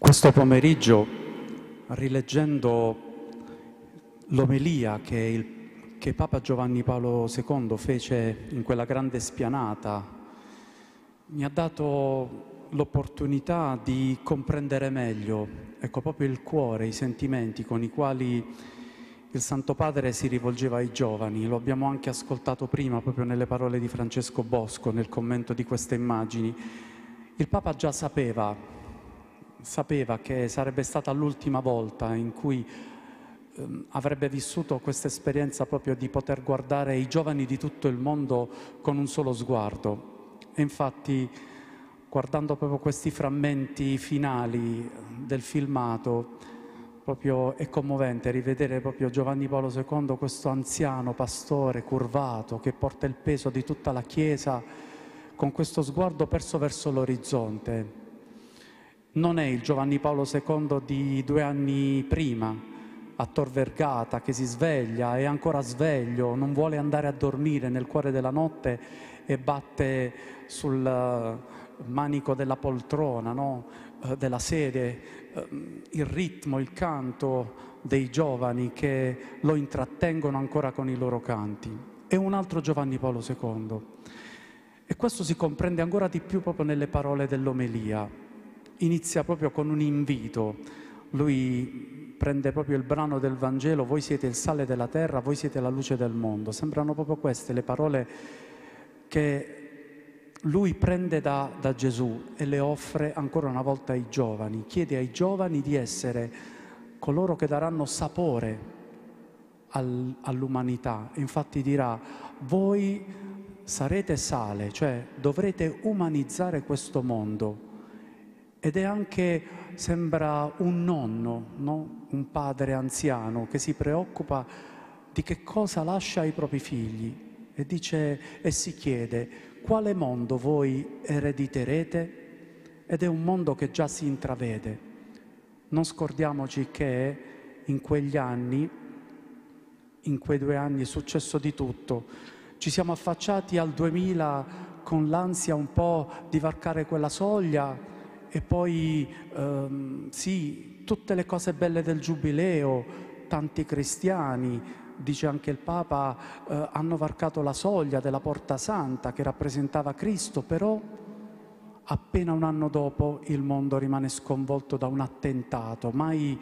Questo pomeriggio, rileggendo l'omelia che, il, che Papa Giovanni Paolo II fece in quella grande spianata, mi ha dato l'opportunità di comprendere meglio, ecco, proprio il cuore, i sentimenti con i quali il Santo Padre si rivolgeva ai giovani. Lo abbiamo anche ascoltato prima, proprio nelle parole di Francesco Bosco, nel commento di queste immagini. Il Papa già sapeva, sapeva che sarebbe stata l'ultima volta in cui Ehm, avrebbe vissuto questa esperienza proprio di poter guardare i giovani di tutto il mondo con un solo sguardo. E infatti, guardando proprio questi frammenti finali del filmato, proprio è commovente rivedere proprio Giovanni Paolo II, questo anziano pastore curvato che porta il peso di tutta la Chiesa con questo sguardo perso verso l'orizzonte. Non è il Giovanni Paolo II di due anni prima, a Tor Vergata che si sveglia, è ancora sveglio, non vuole andare a dormire nel cuore della notte e batte sul eh, manico della poltrona, no? Eh, della sede, eh, il ritmo, il canto dei giovani che lo intrattengono ancora con i loro canti. È un altro Giovanni Paolo II. E questo si comprende ancora di più proprio nelle parole dell'omelia. Inizia proprio con un invito. Lui prende proprio il brano del Vangelo, voi siete il sale della terra, voi siete la luce del mondo. Sembrano proprio queste le parole che lui prende da, da Gesù e le offre ancora una volta ai giovani. Chiede ai giovani di essere coloro che daranno sapore al, all'umanità. Infatti dirà, voi sarete sale, cioè dovrete umanizzare questo mondo ed è anche, sembra un nonno, no? un padre anziano che si preoccupa di che cosa lascia ai propri figli e dice e si chiede quale mondo voi erediterete? Ed è un mondo che già si intravede. Non scordiamoci che in quegli anni, in quei due anni è successo di tutto. Ci siamo affacciati al 2000 con l'ansia un po' di varcare quella soglia, e poi ehm, sì, tutte le cose belle del Giubileo, tanti cristiani, dice anche il Papa, eh, hanno varcato la soglia della Porta Santa che rappresentava Cristo, però appena un anno dopo il mondo rimane sconvolto da un attentato, mai,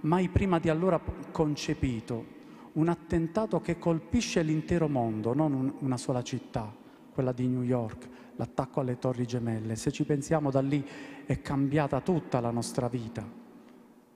mai prima di allora concepito, un attentato che colpisce l'intero mondo, non un, una sola città, quella di New York l'attacco alle torri gemelle. Se ci pensiamo da lì è cambiata tutta la nostra vita.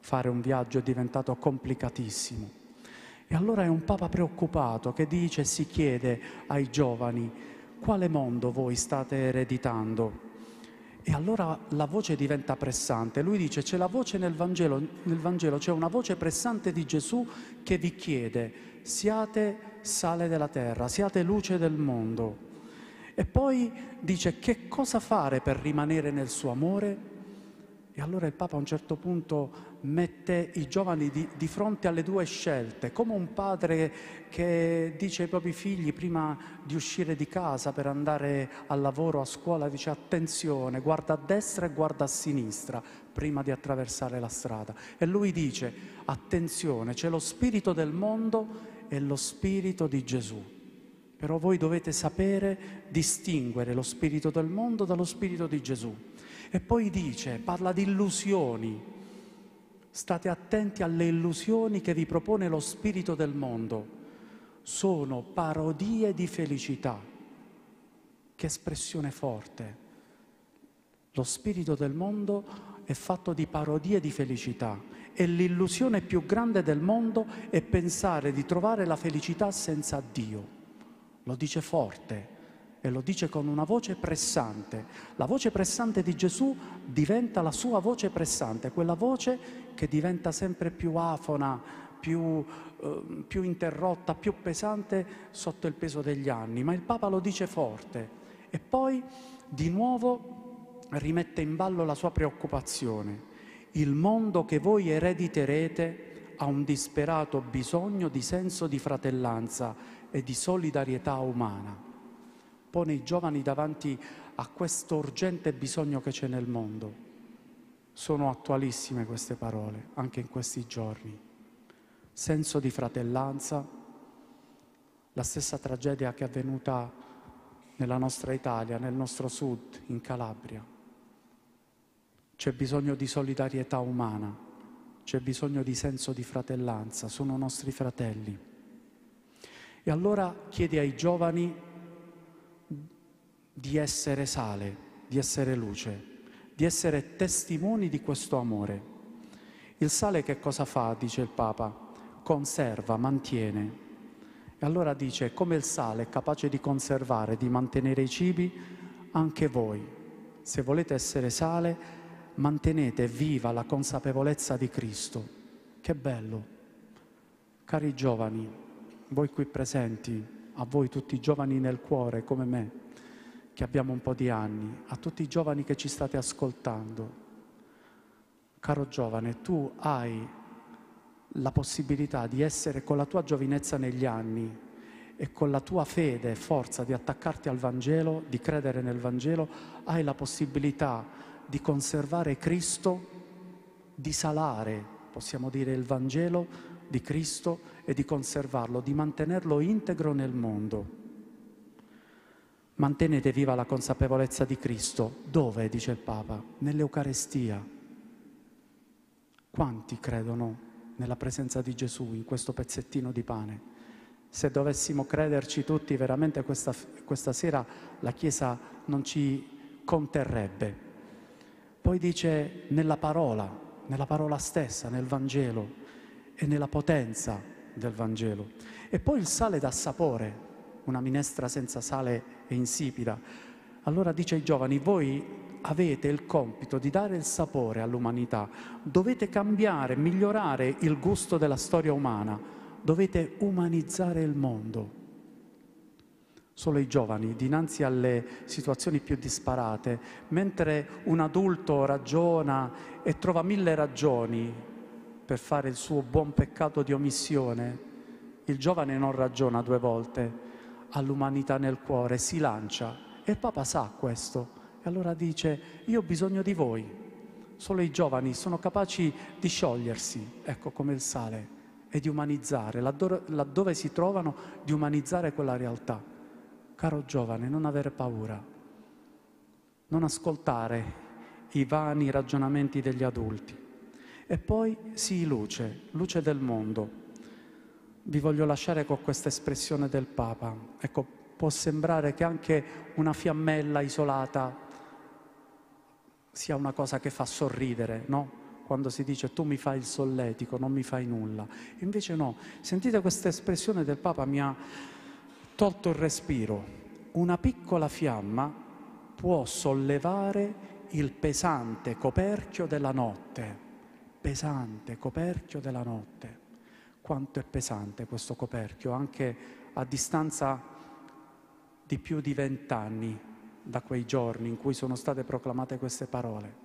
Fare un viaggio è diventato complicatissimo. E allora è un Papa preoccupato che dice e si chiede ai giovani quale mondo voi state ereditando. E allora la voce diventa pressante. Lui dice c'è la voce nel Vangelo, nel Vangelo c'è una voce pressante di Gesù che vi chiede siate sale della terra, siate luce del mondo. E poi dice che cosa fare per rimanere nel suo amore? E allora il Papa a un certo punto mette i giovani di, di, fronte alle due scelte, come un padre che dice ai propri figli prima di uscire di casa per andare al lavoro, a scuola, dice attenzione, guarda a destra e guarda a sinistra prima di attraversare la strada. E lui dice attenzione, c'è lo spirito del mondo e lo spirito di Gesù. Però voi dovete sapere distinguere lo spirito del mondo dallo spirito di Gesù. E poi dice, parla di illusioni. State attenti alle illusioni che vi propone lo spirito del mondo. Sono parodie di felicità. Che espressione forte. Lo spirito del mondo è fatto di parodie di felicità e l'illusione più grande del mondo è pensare di trovare la felicità senza Dio lo dice forte e lo dice con una voce pressante. La voce pressante di Gesù diventa la sua voce pressante, quella voce che diventa sempre più afona, più, eh, più interrotta, più pesante sotto il peso degli anni. Ma il Papa lo dice forte e poi di nuovo rimette in ballo la sua preoccupazione. Il mondo che voi erediterete ha un disperato bisogno di senso di fratellanza e di solidarietà umana. Pone i giovani davanti a questo urgente bisogno che c'è nel mondo. Sono attualissime queste parole, anche in questi giorni. Senso di fratellanza, la stessa tragedia che è avvenuta nella nostra Italia, nel nostro sud, in Calabria. C'è bisogno di solidarietà umana, c'è bisogno di senso di fratellanza, sono nostri fratelli. E allora chiede ai giovani di essere sale, di essere luce di essere testimoni di questo amore. Il sale che cosa fa, dice il Papa? Conserva, mantiene. E allora dice, come il sale è capace di conservare, di mantenere i cibi, anche voi, se volete essere sale, mantenete viva la consapevolezza di Cristo. Che bello. Cari giovani, voi qui presenti, a voi tutti giovani nel cuore come me, che abbiamo un po' di anni, a tutti i giovani che ci state ascoltando. Caro giovane, tu hai la possibilità di essere con la tua giovinezza negli anni e con la tua fede e forza di attaccarti al Vangelo, di credere nel Vangelo, hai la possibilità di conservare Cristo, di salare, possiamo dire, il Vangelo di Cristo e di conservarlo, di mantenerlo integro nel mondo. Mantenete viva la consapevolezza di Cristo. Dove, dice il Papa? Nell'Eucarestia. Quanti credono nella presenza di Gesù in questo pezzettino di pane? Se dovessimo crederci tutti, veramente questa, questa sera la Chiesa non ci conterrebbe. Poi dice nella parola, nella parola stessa, nel Vangelo e nella potenza del Vangelo. E poi il sale dà sapore, una minestra senza sale e insipida. Allora dice ai giovani, voi avete il compito di dare il sapore all'umanità, dovete cambiare, migliorare il gusto della storia umana, dovete umanizzare il mondo. Solo i giovani, dinanzi alle situazioni più disparate, mentre un adulto ragiona e trova mille ragioni per fare il suo buon peccato di omissione, il giovane non ragiona due volte, all'umanità nel cuore, si lancia e il Papa sa questo e allora dice io ho bisogno di voi. Solo i giovani sono capaci di sciogliersi, ecco come il sale, e di umanizzare, laddove, laddove si trovano, di umanizzare quella realtà. Caro giovane, non avere paura, non ascoltare i vani ragionamenti degli adulti. E poi sii luce, luce del mondo, vi voglio lasciare con questa espressione del Papa. Ecco, può sembrare che anche una fiammella isolata sia una cosa che fa sorridere, no? Quando si dice tu mi fai il solletico, non mi fai nulla. Invece no, sentite questa espressione del Papa mi ha tolto il respiro. Una piccola fiamma può sollevare il pesante coperchio della notte. Pesante coperchio della notte quanto è pesante questo coperchio, anche a distanza di più di vent'anni da quei giorni in cui sono state proclamate queste parole.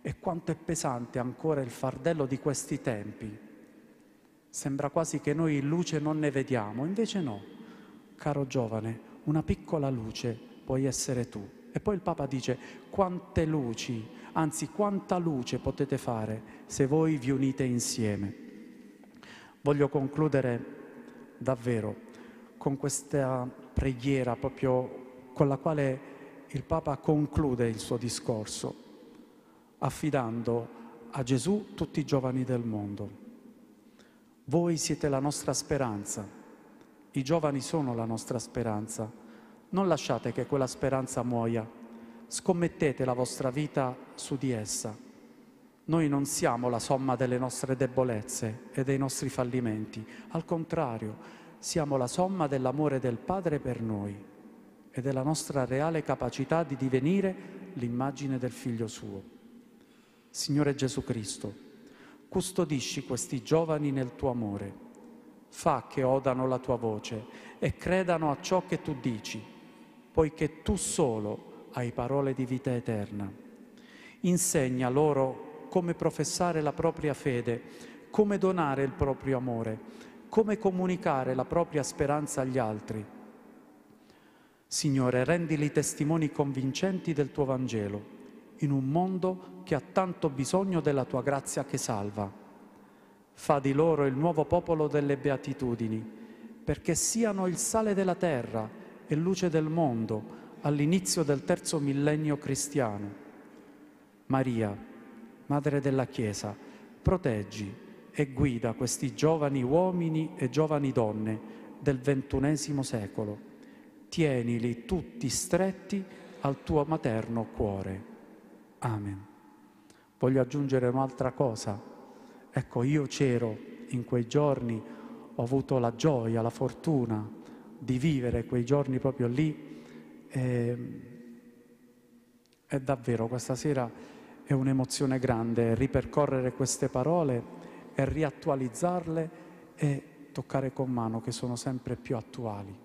E quanto è pesante ancora il fardello di questi tempi. Sembra quasi che noi luce non ne vediamo, invece no. Caro giovane, una piccola luce puoi essere tu. E poi il Papa dice quante luci, anzi quanta luce potete fare se voi vi unite insieme. Voglio concludere davvero con questa preghiera proprio con la quale il Papa conclude il suo discorso, affidando a Gesù tutti i giovani del mondo. Voi siete la nostra speranza, i giovani sono la nostra speranza. Non lasciate che quella speranza muoia, scommettete la vostra vita su di essa. Noi non siamo la somma delle nostre debolezze e dei nostri fallimenti, al contrario, siamo la somma dell'amore del Padre per noi e della nostra reale capacità di divenire l'immagine del Figlio suo. Signore Gesù Cristo, custodisci questi giovani nel tuo amore, fa che odano la tua voce e credano a ciò che tu dici, poiché tu solo hai parole di vita eterna. Insegna loro come professare la propria fede, come donare il proprio amore, come comunicare la propria speranza agli altri. Signore, rendili testimoni convincenti del tuo Vangelo, in un mondo che ha tanto bisogno della tua grazia che salva. Fa di loro il nuovo popolo delle beatitudini, perché siano il sale della terra e luce del mondo all'inizio del terzo millennio cristiano. Maria, Madre della Chiesa, proteggi e guida questi giovani uomini e giovani donne del ventunesimo secolo. Tienili tutti stretti al tuo materno cuore. Amen. Voglio aggiungere un'altra cosa. Ecco, io c'ero in quei giorni, ho avuto la gioia, la fortuna di vivere quei giorni proprio lì. E, è davvero questa sera è un'emozione grande ripercorrere queste parole e riattualizzarle e toccare con mano che sono sempre più attuali.